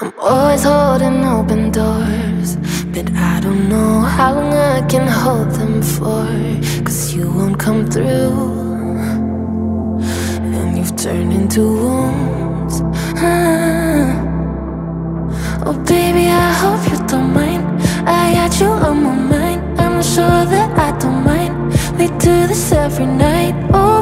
I'm always holding open doors, but I don't know how long I can hold them for. Cause you won't come through, and you've turned into wounds. Ah. Oh, baby, I hope you don't mind. I got you on my mind. I'm sure that I don't mind. We do this every night. Oh,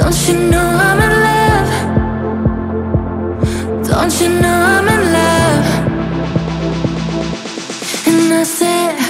Don't you know I'm in love? Don't you know I'm in love? And I said